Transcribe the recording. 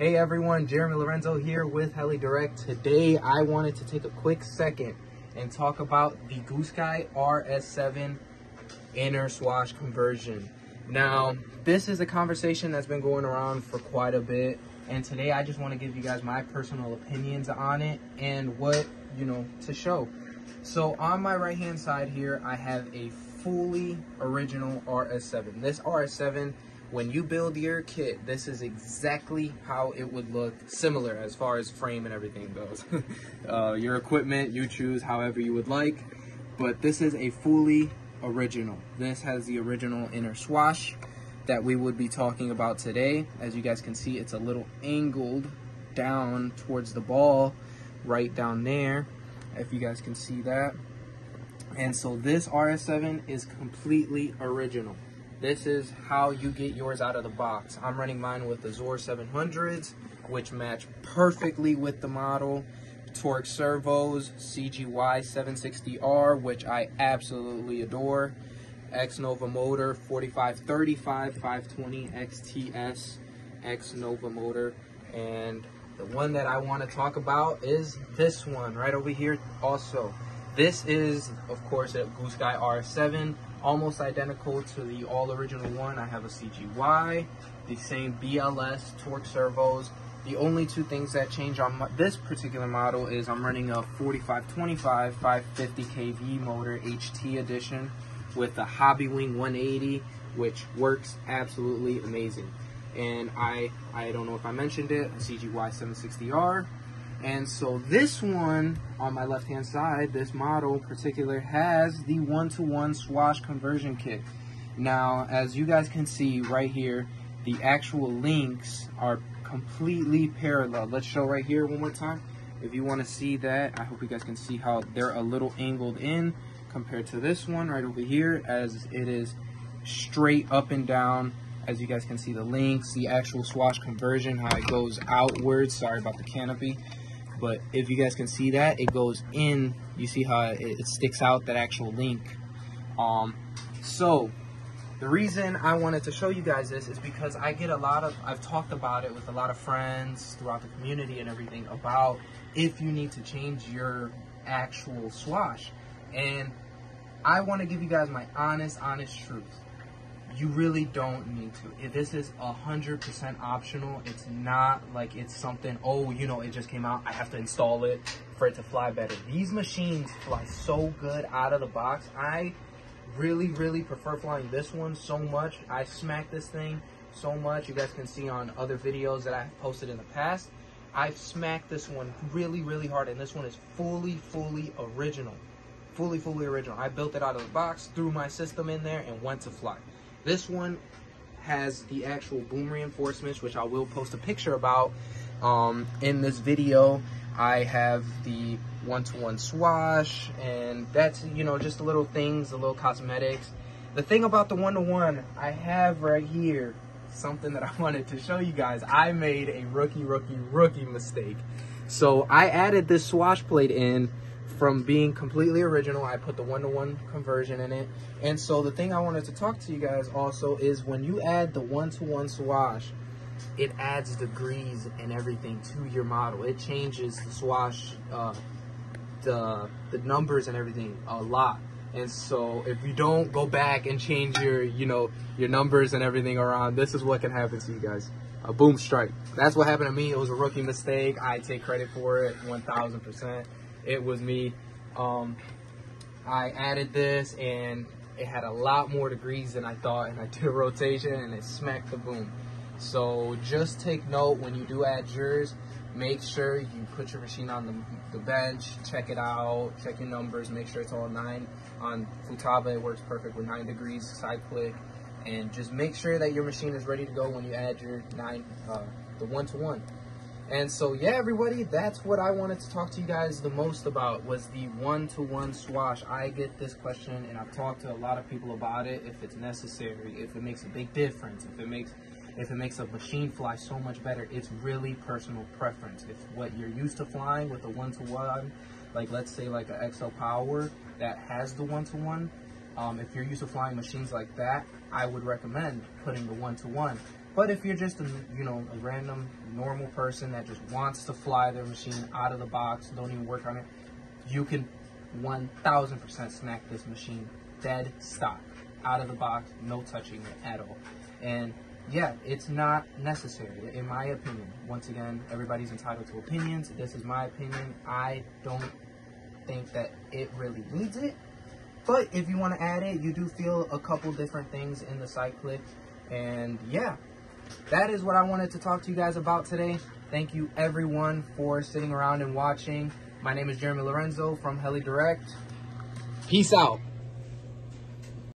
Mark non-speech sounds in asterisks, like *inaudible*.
Hey everyone, Jeremy Lorenzo here with Heli Direct. Today I wanted to take a quick second and talk about the Goosky RS7 inner swash conversion. Now, this is a conversation that's been going around for quite a bit, and today I just want to give you guys my personal opinions on it and what, you know, to show. So on my right hand side here, I have a fully original RS7. This RS7 when you build your kit, this is exactly how it would look similar as far as frame and everything goes. *laughs* uh, your equipment, you choose however you would like, but this is a fully original. This has the original inner swash that we would be talking about today. As you guys can see, it's a little angled down towards the ball right down there, if you guys can see that. And so this RS7 is completely original. This is how you get yours out of the box. I'm running mine with the Zor 700s, which match perfectly with the model. Torque servos, CGY 760R, which I absolutely adore. X Nova motor, 4535 520 XTS X Nova motor. And the one that I want to talk about is this one right over here also. This is, of course, a Goosky R7 almost identical to the all original one. I have a CGY, the same BLS torque servos. The only two things that change on my, this particular model is I'm running a 4525 550 kV motor HT edition with a Hobbywing 180, which works absolutely amazing. And I, I don't know if I mentioned it, a CGY 760R and so this one on my left hand side, this model particular, has the one-to-one swash conversion kit. Now, as you guys can see right here, the actual links are completely parallel. Let's show right here one more time. If you want to see that, I hope you guys can see how they're a little angled in compared to this one right over here as it is straight up and down as you guys can see the links the actual swash conversion how it goes outwards sorry about the canopy but if you guys can see that, it goes in. You see how it, it sticks out that actual link. Um, so the reason I wanted to show you guys this is because I get a lot of, I've talked about it with a lot of friends throughout the community and everything about if you need to change your actual swash. And I want to give you guys my honest, honest truth you really don't need to. This is a hundred percent optional, it's not like it's something. Oh, you know, it just came out. I have to install it for it to fly better. These machines fly so good out of the box. I really, really prefer flying this one so much. I smack this thing so much. You guys can see on other videos that I've posted in the past. I've smacked this one really, really hard, and this one is fully, fully original. Fully, fully original. I built it out of the box, threw my system in there, and went to fly. This one has the actual boom reinforcements, which I will post a picture about um, in this video. I have the one-to-one -one swash, and that's, you know, just the little things, the little cosmetics. The thing about the one-to-one, -one, I have right here something that I *laughs* wanted to show you guys. I made a rookie, rookie, rookie mistake. So I added this swash plate in from being completely original, I put the one-to-one -one conversion in it. And so the thing I wanted to talk to you guys also is when you add the one-to-one -one swash, it adds degrees and everything to your model. It changes the swash, uh, the, the numbers and everything a lot. And so if you don't go back and change your, you know, your numbers and everything around, this is what can happen to you guys. A boom strike. That's what happened to me. It was a rookie mistake. I take credit for it 1000% it was me. Um, I added this and it had a lot more degrees than I thought and I did a *laughs* rotation and it smacked the boom. So just take note when you do add yours, make sure you put your machine on the, the bench, check it out, check your numbers, make sure it's all nine. On Futaba it works perfect with nine degrees side cyclic and just make sure that your machine is ready to go when you add your nine, uh, the one to one. And so, yeah, everybody, that's what I wanted to talk to you guys the most about was the one-to-one swash. I get this question, and I've talked to a lot of people about it. If it's necessary, if it makes a big difference, if it makes if it makes a machine fly so much better, it's really personal preference. If what you're used to flying with the one-to-one, like let's say like an XL Power that has the one-to-one, um, if you're used to flying machines like that, I would recommend putting the one-to-one. But if you're just a you know a random normal person that just wants to fly their machine out of the box, don't even work on it, you can 1000% smack this machine dead stock out of the box, no touching it at all. And yeah, it's not necessary, in my opinion. Once again, everybody's entitled to opinions. This is my opinion. I don't think that it really needs it. But if you want to add it, you do feel a couple different things in the side cyclic. And yeah, that is what I wanted to talk to you guys about today. Thank you everyone for sitting around and watching. My name is Jeremy Lorenzo from Heli Direct. Peace out.